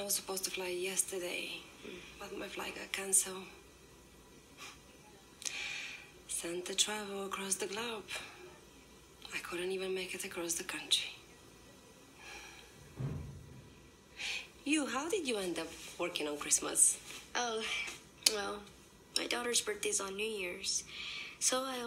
I was supposed to fly yesterday, but my flight got canceled. Sent the travel across the globe. I couldn't even make it across the country. You, how did you end up working on Christmas? Oh, well, my daughter's birthday's on New Year's, so I